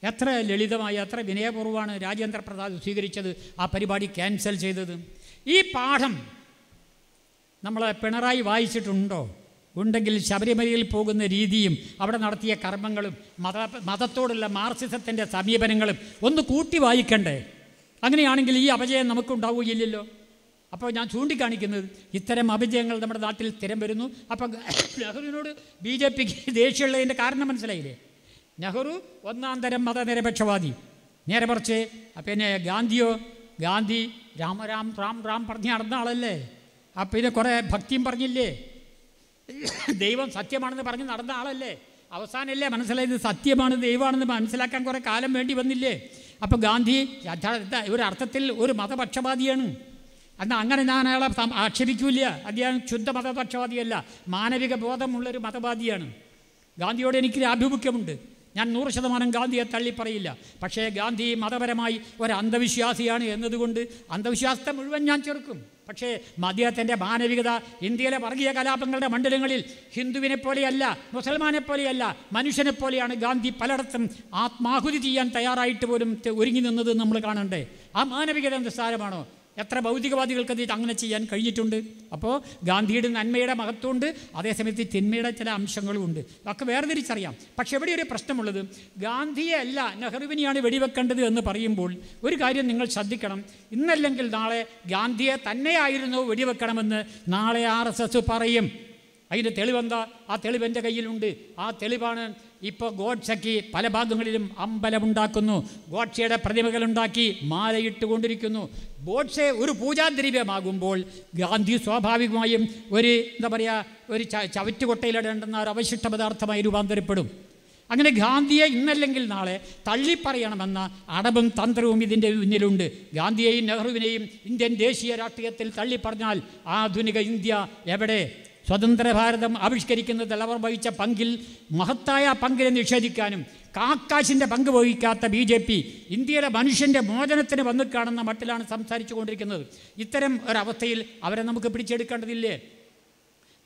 എത്ര ലളിതമായി എത്ര വിനയപൂർവമാണ് രാജേന്ദ്ര പ്രസാദ് സ്വീകരിച്ചത് ആ പരിപാടി ക്യാൻസൽ ചെയ്തത്. ഈ പാഠം നമ്മളെ പിണറായി വായിച്ചിട്ടുണ്ടോ? ഉണ്ടെങ്കിൽ ശബരിമലയിൽ പോകുന്ന രീതിയും അവിടെ നടത്തിയ കർമ്മങ്ങളും മത മതത്തോടുള്ള മാർസിസത്തിന്റെ സമീപനങ്ങളും ഒന്ന് കൂട്ടി വായിക്കണ്ടേ? അങ്ങനെയാണെങ്കിൽ ഈ അപജയം നമുക്കുണ്ടാവുകയില്ലല്ലോ. അപ്പോൾ ഞാൻ ചൂണ്ടിക്കാണിക്കുന്നത് ഇത്തരം അപജയങ്ങൾ നമ്മുടെ നാട്ടിൽ സ്ഥിരം വരുന്നു. അപ്പം നെഹ്റുവിനോട് ബി ജെ പിക്ക് ദേഷ്യമുള്ളതിന്റെ കാരണം മനസ്സിലായില്ലേ? നെഹ്റു ഒന്നാം തരം മതനിരപേക്ഷവാദി. നേരെ കുറച്ച് പിന്നെ ഗാന്ധിയോ ഗാന്ധി രാമരാം റാം റാം പറഞ്ഞ് നടന്ന ആളല്ലേ? അപ്പം ഇത് കുറേ ഭക്തിയും പറഞ്ഞില്ലേ? ദൈവം സത്യമാണെന്ന് പറഞ്ഞ് നടന്ന ആളല്ലേ? അവസാനമല്ലേ മനസ്സിലായത്? സത്യമാണ് ദൈവമാണെന്ന് മനസ്സിലാക്കാൻ കുറേ കാലം വേണ്ടി വന്നില്ലേ? അപ്പോൾ ഗാന്ധി ഒരു അർത്ഥത്തിൽ ഒരു മതപക്ഷപാതിയാണ്. എന്നാൽ അങ്ങനെ ഞാൻ അയാളെ ആക്ഷേപിക്കൂല്ല. ആക്ഷേപിക്കൂല അദ്ദേഹം ശുദ്ധ മതപക്ഷപാതിയല്ല. മാനവിക ബോധമുള്ളൊരു മതവാദിയാണ്. ഗാന്ധിയോട് എനിക്കൊരു ആഭിമുഖ്യമുണ്ട്. ഞാൻ നൂറ് ശതമാനം ഗാന്ധിയെ തള്ളിപ്പറയില്ല. പക്ഷേ ഗാന്ധി മതപരമായി ഒരു അന്ധവിശ്വാസിയാണ് എന്നതുകൊണ്ട് അന്ധവിശ്വാസത്തെ മുഴുവൻ ഞാൻ ചെറുക്കും. പക്ഷേ അദ്ദേഹത്തിന്റെ മാനവികത ഇന്ത്യയിലെ വർഗീയ കലാപങ്ങളുടെ മണ്ഡലങ്ങളിൽ ഹിന്ദുവിനെ പോലെയല്ല മുസൽമാനെ പോലെയല്ല മനുഷ്യനെ പോലെയാണ് ഗാന്ധി പലയിടത്തും ആത്മാഹുതി ചെയ്യാൻ തയ്യാറായിട്ട് പോലും ഒരുങ്ങി നിന്നത് നമ്മൾ കാണണ്ടേ? ആ മാനവികത നിസ്സാരമാണോ എത്ര ഭൗതികവാദികൾക്ക് അത് അങ്ങനെ ചെയ്യാൻ കഴിഞ്ഞിട്ടുണ്ട്? അപ്പോൾ ഗാന്ധിയുടെ നന്മയുടെ മഹത്വമുണ്ട് അതേസമയത്ത് തിന്മയുടെ ചില അംശങ്ങളും ഉണ്ട്. ഒക്കെ വേർതിരിച്ചറിയാം. പക്ഷെ എവിടെ ഒരു പ്രശ്നമുള്ളത് ഗാന്ധിയെ അല്ല നെഹ്റുവിനെയാണ് വെടിവെക്കേണ്ടത് എന്ന് പറയുമ്പോൾ ഒരു കാര്യം നിങ്ങൾ ശ്രദ്ധിക്കണം. ഇന്നല്ലെങ്കിൽ നാളെ ഗാന്ധിയെ തന്നെയായിരുന്നു വെടിവെക്കണമെന്ന് നാളെ ആർ പറയും. അതിന്റെ തെളിവെന്താ ആ തെളിവ് എന്റെ കയ്യിലുണ്ട്. ആ തെളിവാണ് ഇപ്പോൾ ഗോഡ്സയ്ക്ക് പല ഭാഗങ്ങളിലും അമ്പലമുണ്ടാക്കുന്നു. ഗോഡ്സയുടെ പ്രതിമകളുണ്ടാക്കി മാലയിട്ടുകൊണ്ടിരിക്കുന്നു. ഗോഡ്സെ ഒരു പൂജാദ്രവ്യമാകുമ്പോൾ ഗാന്ധി സ്വാഭാവികമായും ഒരു എന്താ പറയുക ഒരു ചവറ്റുകൊട്ടയിലിടേണ്ടുന്ന ഒരു അവശിഷ്ട പദാർത്ഥമായി രൂപാന്തരപ്പെടും. അങ്ങനെ ഗാന്ധിയെ ഇന്നല്ലെങ്കിൽ നാളെ തള്ളിപ്പറയണമെന്ന അടവും തന്ത്രവും ഇതിന്റെ മുന്നിലുണ്ട് ഗാന്ധിയെയും നെഹ്റുവിനെയും ഇന്ത്യൻ ദേശീയ രാഷ്ട്രീയത്തിൽ തള്ളിപ്പറഞ്ഞാൽ ആധുനിക ഇന്ത്യ എവിടെ? സ്വതന്ത്ര ഭാരതം ആവിഷ്കരിക്കുന്നതിൽ അവർ വഹിച്ച പങ്കിൽ മഹത്തായ പങ്കിനെ നിഷേധിക്കാനും കാക്കാശിന്റെ പങ്ക് വഹിക്കാത്ത ബി ജെ പി ഇന്ത്യയിലെ മനുഷ്യന്റെ മോചനത്തിന് വന്നു കാണുന്ന മട്ടിലാണ് സംസാരിച്ചു കൊണ്ടിരിക്കുന്നത്. ഇത്തരം ഒരവസ്ഥയിൽ അവരെ നമുക്ക് പിടിച്ചെടുക്കേണ്ടതില്ലേ?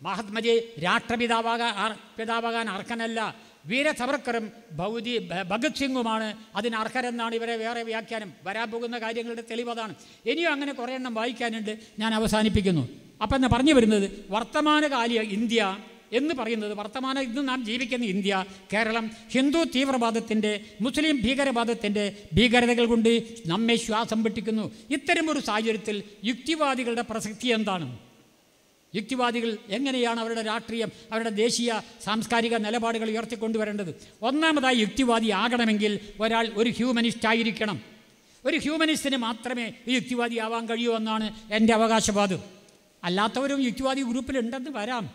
മഹാത്മജി രാഷ്ട്രപിതാവാകാൻ പിതാവാകാൻ അർഹനല്ല. വീര സവർക്കറും ഭൗതി ഭഗത് സിംഗുമാണ് അതിന് അർഹരെന്നാണ് ഇവരെ വേറെ വ്യാഖ്യാനം. വരാൻ പോകുന്ന കാര്യങ്ങളുടെ തെളിവതാണ് ഇനിയും അങ്ങനെ കുറേ എണ്ണം വായിക്കാനുണ്ട്. ഞാൻ അവസാനിപ്പിക്കുന്നു. അപ്പം എന്നാ പറഞ്ഞു വരുന്നത്? വർത്തമാനകാലിക ഇന്ത്യ എന്ന് പറയുന്നത് വർത്തമാന ഇന്ന് നാം ജീവിക്കുന്ന ഇന്ത്യ കേരളം ഹിന്ദു തീവ്രവാദത്തിന്റെ മുസ്ലിം ഭീകരവാദത്തിന്റെ ഭീകരതകൾ കൊണ്ട് നമ്മെ ശ്വാസം വെട്ടിക്കുന്നു. ഇത്തരമൊരു സാഹചര്യത്തിൽ യുക്തിവാദികളുടെ പ്രസക്തി എന്താണ്? യുക്തിവാദികൾ എങ്ങനെയാണ് അവരുടെ രാഷ്ട്രീയം അവരുടെ ദേശീയ സാംസ്കാരിക നിലപാടുകൾ ഉയർത്തിക്കൊണ്ടുവരേണ്ടത്? ഒന്നാമതായി യുക്തിവാദി ആകണമെങ്കിൽ ഒരാൾ ഒരു ഹ്യൂമനിസ്റ്റ് ആയിരിക്കണം. ഒരു ഹ്യൂമനിസ്റ്റിന് മാത്രമേ യുക്തിവാദി ആവാൻ കഴിയൂ എന്നാണ് എന്റെ അവകാശവാദം. അല്ലാത്തവരും യുക്തിവാദി ഗ്രൂപ്പിലുണ്ടെന്ന് വരാം.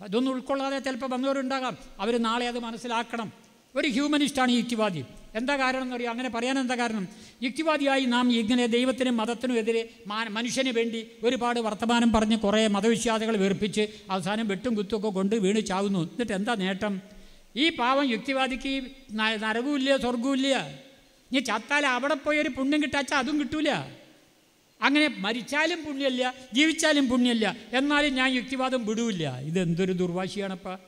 അതൊന്നും ഉൾക്കൊള്ളാതെ ചിലപ്പോൾ വന്നവരുണ്ടാകാം. അവർ നാളെ അത് മനസ്സിലാക്കണം. ഒരു ഹ്യൂമനിസ്റ്റാണ് ഈ യുക്തിവാദി. എന്താ കാരണം എന്ന് പറയുക അങ്ങനെ പറയാൻ എന്താ കാരണം? യുക്തിവാദിയായി നാം ഇങ്ങനെ ദൈവത്തിനും മതത്തിനും എതിരെ മനുഷ്യന് വേണ്ടി ഒരുപാട് വർത്തമാനം പറഞ്ഞ് കുറേ മതവിശ്വാസികൾ വെറുപ്പിച്ച് അവസാനം വെട്ടും കുത്തുമൊക്കെ കൊണ്ട് വീണ് ചാവുന്നു. എന്നിട്ട് എന്താ നേട്ടം? ഈ പാവം യുക്തിവാദിക്ക് നരകുമില്ല സ്വർഗമില്ല സ്വർഗവുമില്ല. ഇനി ചത്താൽ അവിടെ പോയി ഒരു പുണ്യം കിട്ടാച്ചാൽ അതും കിട്ടൂല. അങ്ങനെ മരിച്ചാലും പുണ്യമില്ല ജീവിച്ചാലും പുണ്യമില്ല എന്നാലും ഞാൻ യുക്തിവാദം വിടൂല്ല. ഇതെന്തൊരു ദുർവാശിയാണപ്പാ.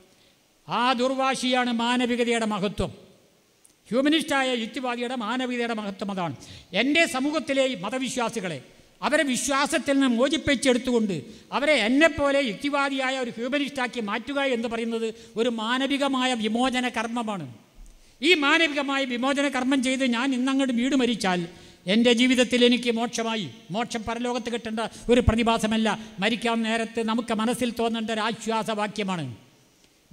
ആ ദുർവാശിയാണ് മാനവികതയുടെ മഹത്വം. ഹ്യൂമനിസ്റ്റായ യുക്തിവാദിയുടെ മാനവികതയുടെ മഹത്വം അതാണ്. എന്റെ സമൂഹത്തിലെ മതവിശ്വാസികളെ അവരെ വിശ്വാസത്തിൽ നിന്ന് മോചിപ്പിച്ചെടുത്തുകൊണ്ട് അവരെ എന്നെപ്പോലെ യുക്തിവാദിയായ ഒരു ഹ്യൂമനിസ്റ്റാക്കി മാറ്റുക എന്ന് പറയുന്നത് ഒരു മാനവികമായ വിമോചന കർമ്മമാണ് ഈ മാനവികമായ വിമോചന കർമ്മം ചെയ്ത് ഞാൻ ഇന്നങ്ങോട്ട് വീട് മരിച്ചാൽ എന്റെ ജീവിതത്തിൽ എനിക്ക് മോക്ഷമായി. മോക്ഷം പരലോകത്ത് കിട്ടേണ്ട ഒരു പ്രതിഭാസമല്ല. മരിക്കാൻ നേരത്ത് നമുക്ക് മനസ്സിൽ തോന്നേണ്ട ഒരു ആശ്വാസവാക്യമാണ്.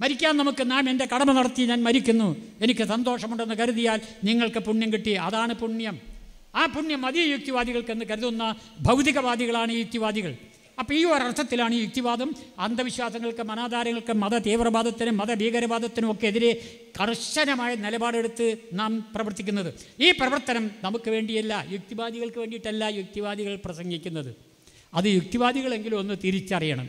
മരിക്കാൻ നമുക്ക് നാം എന്റെ കടമ നടത്തി ഞാൻ മരിക്കുന്നു. എനിക്ക് സന്തോഷമുണ്ടെന്ന് കരുതിയാൽ നിങ്ങൾക്ക് പുണ്യം കിട്ടി. അതാണ് പുണ്യം. ആ പുണ്യം അതേ യുക്തിവാദികൾക്ക് എന്ന് കരുതുന്ന ഭൗതികവാദികളാണ് യുക്തിവാദികൾ. അപ്പോൾ ഈ ഒരർത്ഥത്തിലാണ് യുക്തിവാദം. അന്ധവിശ്വാസങ്ങൾക്ക് മനാധാരങ്ങൾക്ക് മത തീവ്രവാദത്തിനും മത ഭീകരവാദത്തിനും ഒക്കെ എതിരെ കർശനമായ നിലപാടെടുത്ത് നാം പ്രവർത്തിക്കുന്നത്. ഈ പ്രവർത്തനം നമുക്ക് വേണ്ടിയല്ല യുക്തിവാദികൾക്ക് വേണ്ടിയിട്ടല്ല യുക്തിവാദികൾ പ്രസംഗിക്കുന്നത്. അത് യുക്തിവാദികളെങ്കിലും ഒന്ന് തിരിച്ചറിയണം.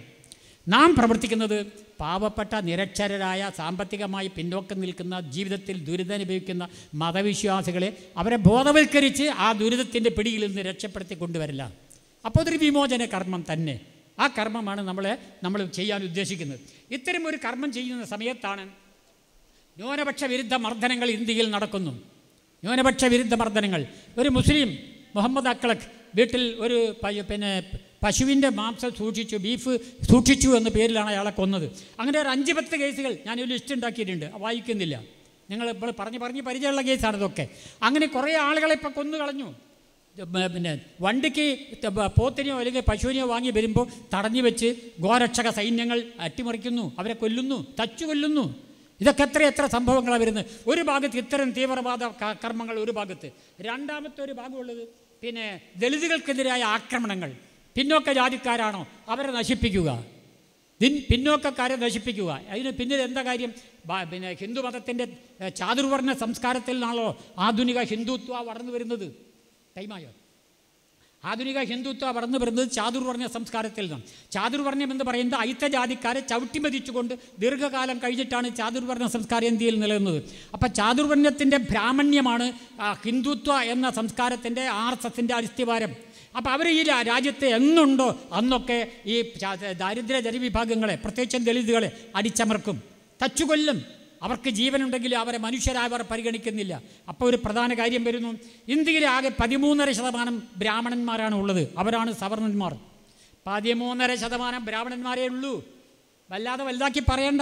നാം പ്രവർത്തിക്കുന്നത് പാവപ്പെട്ട നിരക്ഷരരായ സാമ്പത്തികമായി പിന്നോക്കം നിൽക്കുന്ന ജീവിതത്തിൽ ദുരിതമനുഭവിക്കുന്ന മതവിശ്വാസികളെ അവരെ ബോധവൽക്കരിച്ച് ആ ദുരിതത്തിന്റെ പിടിയിൽ നിന്ന് രക്ഷപ്പെടുത്തി കൊണ്ടുവരില്ല അപ്പോൾ അതൊരു വിമോചന കർമ്മം തന്നെ. ആ കർമ്മമാണ് നമ്മളെ നമ്മൾ ചെയ്യാൻ ഉദ്ദേശിക്കുന്നത്. ഇത്തരം ഒരു കർമ്മം ചെയ്യുന്ന സമയത്താണ് ന്യൂനപക്ഷ വിരുദ്ധ മർദ്ദനങ്ങൾ ഇന്ത്യയിൽ നടക്കുന്നു. ന്യൂനപക്ഷ വിരുദ്ധ മർദ്ദനങ്ങൾ. ഒരു മുസ്ലിം മുഹമ്മദ് അക്ലഖ് വീട്ടിൽ ഒരു പിന്നെ പശുവിന്റെ മാംസം സൂക്ഷിച്ചു ബീഫ് സൂക്ഷിച്ചു എന്ന പേരിലാണ് അയാളെ കൊന്നത്. അങ്ങനെ ഒരു അഞ്ച് പത്ത് കേസുകൾ ഞാൻ ഒരു ലിസ്റ്റ് ഉണ്ടാക്കിയിട്ടുണ്ട്. വായിക്കുന്നില്ല. നിങ്ങൾ ഇപ്പോൾ പറഞ്ഞ് പറഞ്ഞ് പരിചയമുള്ള കേസാണ് ഇതൊക്കെ. അങ്ങനെ കുറേ ആളുകളെ ഇപ്പോൾ കൊന്നു കളഞ്ഞു. പിന്നെ വണ്ടിക്ക് പോത്തിനെയോ അല്ലെങ്കിൽ പശുവിനെയോ വാങ്ങി വരുമ്പോൾ തടഞ്ഞു വെച്ച് ഗോരക്ഷക സൈന്യങ്ങൾ അട്ടിമറിക്കുന്നു അവരെ കൊല്ലുന്നു തച്ചു കൊല്ലുന്നു ഇതൊക്കെ എത്ര എത്ര സംഭവങ്ങളാണ് വരുന്നത്? ഒരു ഭാഗത്ത് ഇത്തരം തീവ്രവാദ കർമ്മങ്ങൾ ഒരു ഭാഗത്ത്. രണ്ടാമത്തെ ഒരു ഭാഗമുള്ളത് പിന്നെ ദളിതുകൾക്കെതിരായ ആക്രമണങ്ങൾ. പിന്നോക്ക ജാതിക്കാരാണോ? അവരെ നശിപ്പിക്കുക. ദിൻ പിന്നോക്കക്കാരെ നശിപ്പിക്കുക. അതിന് പിന്നിൽ എന്താ കാര്യം? പിന്നെ ഹിന്ദു മതത്തിന്റെ ചാതുർവർണ സംസ്കാരത്തിൽ നിന്നാണല്ലോ ആധുനിക ഹിന്ദുത്വ വളർന്നു വരുന്നത്. ടൈമായോ? ആധുനിക ഹിന്ദുത്വ വളർന്നു വരുന്നത് ചാതുർവർണ സംസ്കാരത്തിൽ നിന്നും ചാതുർവർണം എന്ന് പറയുന്നത് അയിത്തജാതിക്കാരെ ചവിട്ടിമതിച്ചുകൊണ്ട് ദീർഘകാലം കഴിഞ്ഞിട്ടാണ് ചാതുർവർണ സംസ്കാരം ഇന്ത്യയിൽ നിലനിന്നത്. അപ്പം ചാതുർവർണത്തിന്റെ ബ്രാഹ്മണ്യമാണ് ഹിന്ദുത്വ എന്ന സംസ്കാരത്തിന്റെ ആർ എസ് എസിന്റെ അടിസ്ഥാനം അപ്പോൾ അവർ ഈ രാജ്യത്തെ എന്നുണ്ടോ അന്നൊക്കെ ഈ ദാരിദ്ര്യ ജനവിഭാഗങ്ങളെ പ്രത്യേകിച്ചും ദളിതുകളെ അടിച്ചമർക്കും. തച്ചുകൊല്ലും. അവർക്ക് ജീവനുണ്ടെങ്കിൽ അവരെ മനുഷ്യരായി അവർ പരിഗണിക്കുന്നില്ല. അപ്പോൾ ഒരു പ്രധാന കാര്യം വരുന്നു. ഇന്ത്യയിലെ ആകെ പതിമൂന്നര ശതമാനം ബ്രാഹ്മണന്മാരാണ് ഉള്ളത്. അവരാണ് സവർണന്മാർ. പതിമൂന്നര ശതമാനം ബ്രാഹ്മണന്മാരേ ഉള്ളൂ. വല്ലാതെ വലുതാക്കി പറയണ്ട.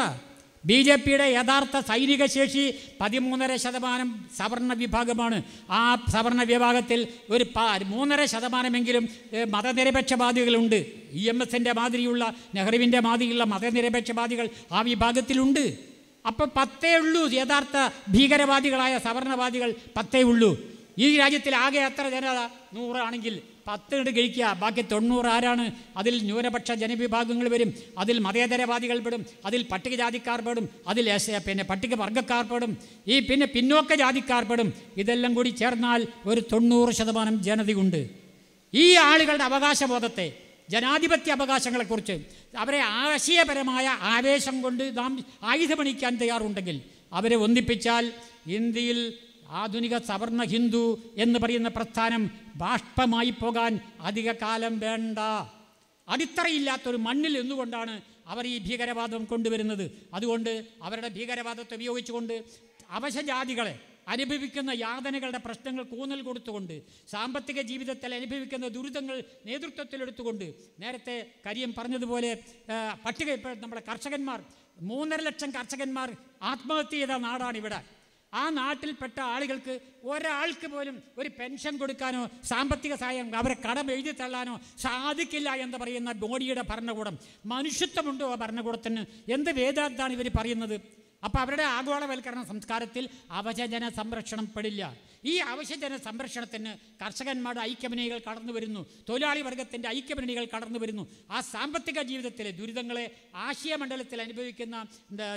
ബി ജെ പിയുടെ യഥാർത്ഥ സൈനിക ശേഷി പതിമൂന്നര ശതമാനം സവർണ വിഭാഗമാണ്. ആ സവർണ വിഭാഗത്തിൽ ഒരു മൂന്നര ശതമാനമെങ്കിലും മതനിരപേക്ഷവാദികളുണ്ട്. ഇ എം എസിന്റെ മാതിരിയുള്ള നെഹ്റുവിന്റെ മാതിരിയുള്ള മതനിരപേക്ഷവാദികൾ ആ വിഭാഗത്തിലുണ്ട്. അപ്പോൾ പത്തേ ഉള്ളൂ യഥാർത്ഥ ഭീകരവാദികളായ സവർണവാദികൾ പത്തേ ഉള്ളൂ. ഈ രാജ്യത്തിൽ ആകെ എത്ര ജനത? നൂറാണെങ്കിൽ പത്ത് ഇട്ട് കഴിക്കുക ബാക്കി തൊണ്ണൂറ് ആരാണ്? അതിൽ ന്യൂനപക്ഷ ജനവിഭാഗങ്ങൾ വരും. അതിൽ മതേതരവാദികൾ പെടും. അതിൽ പട്ടികജാതിക്കാർ പെടും. അതിൽ പിന്നെ പട്ടിക വർഗക്കാർ പെടും. ഈ പിന്നെ പിന്നോക്ക ജാതിക്കാർ പെടും. ഇതെല്ലാം കൂടി ചേർന്നാൽ ഒരു തൊണ്ണൂറ് ശതമാനം ജനതയുണ്ട്. ഈ ആളുകളുടെ അവകാശബോധത്തെ ജനാധിപത്യ അവകാശങ്ങളെക്കുറിച്ച് അവരെ ആശയപരമായ ആവേശം കൊണ്ട് നാം ആയുധമണിക്കാൻ തയ്യാറുണ്ടെങ്കിൽ അവരെ ഒന്നിപ്പിച്ചാൽ ഇന്ത്യയിൽ ആധുനിക സവർണ ഹിന്ദു എന്ന് പറയുന്ന പ്രസ്ഥാനം ബാഷ്പമായി പോകാൻ അധിക കാലം വേണ്ട. അടിത്തറയില്ലാത്തൊരു മണ്ണിൽ നിന്നുകൊണ്ടാണ് അവർ ഈ ഭീകരവാദം കൊണ്ടുവരുന്നത്. അതുകൊണ്ട് അവരുടെ ഭീകരവാദത്തെ ഉപയോഗിച്ചുകൊണ്ട് അവശജാതികളെ അനുഭവിക്കുന്ന യാതനകളുടെ പ്രശ്നങ്ങൾ കൂന്നൽ കൊടുത്തുകൊണ്ട് സാമ്പത്തിക ജീവിതത്തിൽ അനുഭവിക്കുന്ന ദുരിതങ്ങൾ നേതൃത്വത്തിലെടുത്തുകൊണ്ട് നേരത്തെ കരിയം പറഞ്ഞതുപോലെ പട്ടിക ഇപ്പോൾ നമ്മുടെ കർഷകന്മാർ മൂന്നര ലക്ഷം കർഷകന്മാർ ആത്മഹത്യ ചെയ്ത നാടാണ് ഇവിടെ. ആ നാട്ടിൽപ്പെട്ട ആളുകൾക്ക് ഒരാൾക്ക് പോലും ഒരു പെൻഷൻ കൊടുക്കാനോ സാമ്പത്തിക സഹായം അവരെ കടം എഴുതി തള്ളാനോ സാധിക്കില്ല എന്ന് പറയുന്ന ബോഡിയുടെ ഭരണകൂടം. മനുഷ്യത്വമുണ്ടോ ആ ഭരണകൂടത്തിന്? എന്ത് വേദാന്താണ് ഇവർ പറയുന്നത്? അപ്പോൾ അവരുടെ ആഗോളവൽക്കരണ സംസ്കാരത്തിൽ അവശജന സംരക്ഷണം പെടില്ല. ഈ അവശജന സംരക്ഷണത്തിന് കർഷകന്മാരുടെ ഐക്യമുന്നണികൾ കടന്നു വരുന്നു. തൊഴിലാളി വർഗത്തിന്റെ ഐക്യമുന്നണികൾ കടന്നു വരുന്നു. ആ സാമ്പത്തിക ജീവിതത്തിലെ ദുരിതങ്ങളെ ആശയമണ്ഡലത്തിൽ അനുഭവിക്കുന്ന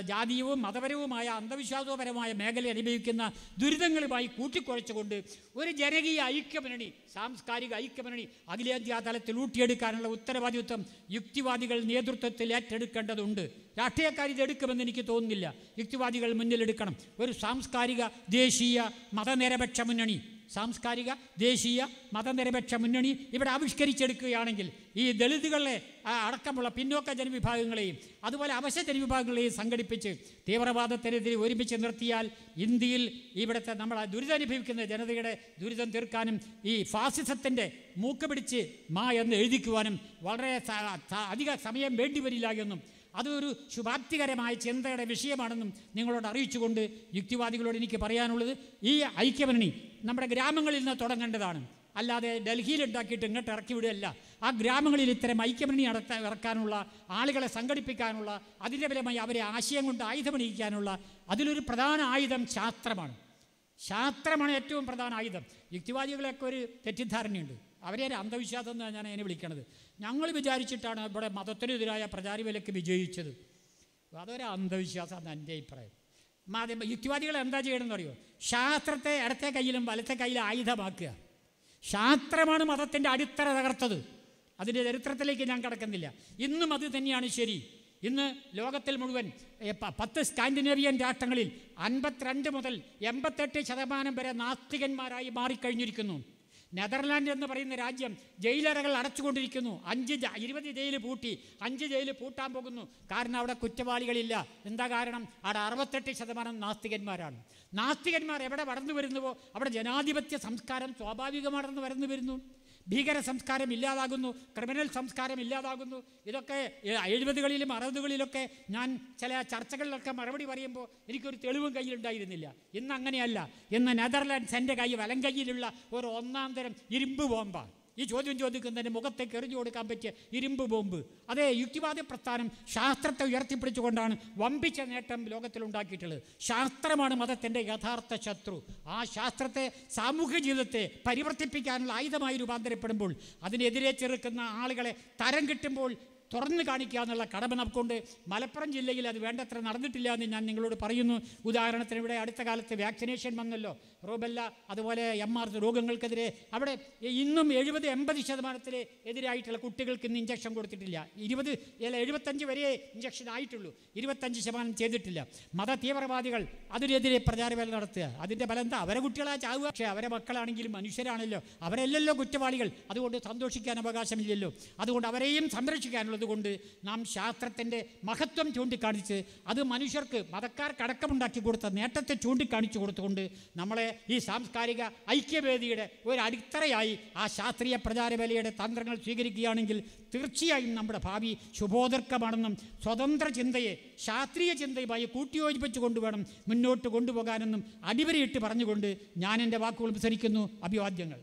ജാതീയവും മതപരവുമായ അന്ധവിശ്വാസപരമായ മേഖല അനുഭവിക്കുന്ന ദുരിതങ്ങളുമായി കൂട്ടിക്കുഴച്ചുകൊണ്ട് ഒരു ജനകീയ ഐക്യമുന്നണി സാംസ്കാരിക ഐക്യമുന്നണി അഖിലേന്ത്യാ തലത്തിൽ ഊട്ടിയെടുക്കാനുള്ള ഉത്തരവാദിത്വം യുക്തിവാദികൾ നേതൃത്വത്തിൽ ഏറ്റെടുക്കേണ്ടതുണ്ട്. രാഷ്ട്രീയക്കാർ ഇത് എടുക്കുമെന്ന് എനിക്ക് തോന്നുന്നില്ല. യുക്തിവാദികൾ മുന്നിലെടുക്കണം. ഒരു സാംസ്കാരിക ദേശീയ മതനിരപേക്ഷ മുന്നണി. സാംസ്കാരിക ദേശീയ മതനിരപേക്ഷ മുന്നണി ഇവിടെ ആവിഷ്കരിച്ചെടുക്കുകയാണെങ്കിൽ ഈ ദളിതുകളെ അടക്കമുള്ള പിന്നോക്ക ജനവിഭാഗങ്ങളെയും അതുപോലെ അവശ്യ ജനവിഭാഗങ്ങളെയും സംഘടിപ്പിച്ച് തീവ്രവാദത്തിനെതിരെ ഒരുമിച്ച് നിർത്തിയാൽ ഇന്ത്യയിൽ ഇവിടുത്തെ നമ്മൾ ദുരിതമനുഭവിക്കുന്ന ജനതയുടെ ദുരിതം തീർക്കാനും ഈ ഫാസിസത്തിന്റെ മൂക്ക് പിടിച്ച് മാ എന്ന് എഴുതിക്കുവാനും വളരെ അധിക സമയം വേണ്ടിവരില്ല എന്നും അതൊരു ശുഭാപ്തികരമായ ചിന്തയുടെ വിഷയമാണെന്നും നിങ്ങളോട് അറിയിച്ചുകൊണ്ട് യുക്തിവാദികളോട് എനിക്ക് പറയാനുള്ളത് ഈ ഐക്യമണി നമ്മുടെ ഗ്രാമങ്ങളിൽ നിന്ന് തുടങ്ങേണ്ടതാണ്. അല്ലാതെ ഡൽഹിയിൽ ഉണ്ടാക്കിയിട്ട് ഇങ്ങോട്ട് ഇറക്കി വിടുകയല്ല. ആ ഗ്രാമങ്ങളിൽ ഇത്തരം ഐക്യമണി നടത്താൻ ഇറക്കാനുള്ള ആളുകളെ സംഘടിപ്പിക്കാനുള്ള അതിന്റെ ഫലമായി അവരെ ആശയം കൊണ്ട് ആയുധമണിയിക്കാനുള്ള അതിലൊരു പ്രധാന ആയുധം ശാസ്ത്രമാണ്. ശാസ്ത്രമാണ് ഏറ്റവും പ്രധാന ആയുധം. യുക്തിവാദികളെയൊക്കെ ഒരു തെറ്റിദ്ധാരണയുണ്ട്. അവരെ അന്ധവിശ്വാസം എന്നാണ് ഞാൻ അതിനെ വിളിക്കണത്. ഞങ്ങൾ വിചാരിച്ചിട്ടാണ് ഇവിടെ മതത്തിനെതിരായ പ്രചാരവിലക്ക് വിജയിച്ചത്. അതൊരു അന്ധവിശ്വാസമാണ് എന്റെ അഭിപ്രായം. മാധ്യമ യുക്തിവാദികൾ എന്താ ചെയ്യണമെന്ന് അറിയോ? ശാസ്ത്രത്തെ ഇടത്തെ കയ്യിലും വലത്തെ കയ്യിലും ആയുധമാക്കുക. ശാസ്ത്രമാണ് മതത്തിന്റെ അടിത്തറ തകർത്തത്. അതിന്റെ ചരിത്രത്തിലേക്ക് ഞാൻ കടക്കുന്നില്ല. ഇന്നും അത് തന്നെയാണ് ശരി. ഇന്ന് ലോകത്തിൽ മുഴുവൻ പത്ത് സ്കാൻഡിനേവിയൻ രാഷ്ട്രങ്ങളിൽ അൻപത്തിരണ്ട് മുതൽ എൺപത്തെട്ട് ശതമാനം വരെ നാസ്തികന്മാരായി മാറിക്കഴിഞ്ഞിരിക്കുന്നു. നെതർലാൻഡ് എന്ന് പറയുന്ന രാജ്യം ജയിലറകൾ അടച്ചുകൊണ്ടിരിക്കുന്നു. അഞ്ച് ഇരുപത് ജയിൽ പൂട്ടി. അഞ്ച് ജയിൽ പൂട്ടാൻ പോകുന്നു. കാരണം അവിടെ കുറ്റവാളികളില്ല. എന്താ കാരണം? അവിടെ അറുപത്തെട്ട് ശതമാനം നാസ്തികന്മാരാണ്. നാസ്തികന്മാർ എവിടെ വളർന്നു വരുന്നുവോ? അവിടെ ജനാധിപത്യ സംസ്കാരം സ്വാഭാവികമാണെന്ന് വരുന്നു വരുന്നു. ഭീകര സംസ്കാരം ഇല്ലാതാകുന്നു ക്രിമിനൽ സംസ്കാരം ഇല്ലാതാകുന്നു. ഇതൊക്കെ എഴുപതുകളിലും അറുപതുകളിലൊക്കെ ഞാൻ ചില ചർച്ചകളിലൊക്കെ മറുപടി പറയുമ്പോൾ എനിക്കൊരു തെളിവും കയ്യിലുണ്ടായിരുന്നില്ല. ഇന്ന് അങ്ങനെയല്ല. ഇന്ന് നെതർലാൻഡ്സ് എന്റെ കൈ വലം കയ്യിലുള്ള ഒരു ഒന്നാം തരം ഇരുമ്പ് ബോംബാണ് ഈ ചോദ്യം ചോദിക്കുന്നതിന് മുഖത്തേക്ക് എറിഞ്ഞു കൊടുക്കാൻ പറ്റിയ ഇരുമ്പ് ബോംബ്. അതേ യുക്തിവാദ പ്രസ്ഥാനം ശാസ്ത്രത്തെ ഉയർത്തിപ്പിടിച്ചുകൊണ്ടാണ് വമ്പിച്ച നേട്ടം ലോകത്തിലുണ്ടാക്കിയിട്ടുള്ളത് ശാസ്ത്രമാണ് മതത്തിന്റെ യഥാർത്ഥ ശത്രു. ആ ശാസ്ത്രത്തെ സാമൂഹ്യ ജീവിതത്തെ പരിവർത്തിപ്പിക്കാനുള്ള ആയുധമായി രൂപാന്തരപ്പെടുമ്പോൾ അതിനെതിരെ ചെറുക്കുന്ന ആളുകളെ തരം കിട്ടുമ്പോൾ തുറന്നു കാണിക്കുക എന്നുള്ള കടമ നമുക്കുണ്ട്. മലപ്പുറം ജില്ലയിൽ അത് വേണ്ടത്ര നടന്നിട്ടില്ല എന്ന് ഞാൻ നിങ്ങളോട് പറയുന്നു. ഉദാഹരണത്തിന് ഇവിടെ അടുത്ത കാലത്ത് വാക്സിനേഷൻ വന്നല്ലോ. റോബല്ല അതുപോലെ എം ആർ രോഗങ്ങൾക്കെതിരെ അവിടെ ഇന്നും എഴുപത് എൺപത് ശതമാനത്തിൽ എതിരായിട്ടുള്ള കുട്ടികൾക്ക് ഇന്ന് ഇഞ്ചക്ഷൻ കൊടുത്തിട്ടില്ല. ഇരുപത് എഴുപത്തഞ്ച് വരെ ഇഞ്ചക്ഷൻ ആയിട്ടുള്ളൂ. ഇരുപത്തഞ്ച് ശതമാനം ചെയ്തിട്ടില്ല. മത തീവ്രവാദികൾ അതിനെതിരെ പ്രചാരവേല നടത്തുക. അതിന്റെ ഫലം എന്താ? അവരെ കുട്ടികളാ ചാവുക. പക്ഷേ അവരെ മക്കളാണെങ്കിലും മനുഷ്യരാണല്ലോ. അവരല്ലല്ലോ കുറ്റവാളികൾ. അതുകൊണ്ട് സന്തോഷിക്കാൻ അവകാശമില്ലല്ലോ. അതുകൊണ്ട് അവരെയും സംരക്ഷിക്കാനുള്ളത് കൊണ്ട് നാം ശാസ്ത്രത്തിന്റെ മഹത്വം ചൂണ്ടിക്കാണിച്ച് അത് മനുഷ്യർക്ക് മതക്കാർക്കടക്കമുണ്ടാക്കി കൊടുത്ത നേട്ടത്തെ ചൂണ്ടിക്കാണിച്ചു കൊടുത്തുകൊണ്ട് നമ്മളെ ഈ സാംസ്കാരിക ഐക്യവേദിയുടെ ഒരു അടിത്തറയായി ആ ശാസ്ത്രീയ പ്രചാരവേലയുടെ തന്ത്രങ്ങൾ സ്വീകരിക്കുകയാണെങ്കിൽ തീർച്ചയായും നമ്മുടെ ഭാവി ശുഭോദർക്കമാണെന്നും സ്വതന്ത്ര ചിന്തയെ ശാസ്ത്രീയ ചിന്തയുമായി കൂട്ടിയോജിപ്പിച്ചു കൊണ്ടുവേണം മുന്നോട്ട് കൊണ്ടുപോകാനെന്നും അടിവരയിട്ട് പറഞ്ഞുകൊണ്ട് ഞാൻ എന്റെ വാക്കുകൾ ഉപസരിക്കുന്നു. അഭിവാദ്യങ്ങൾ.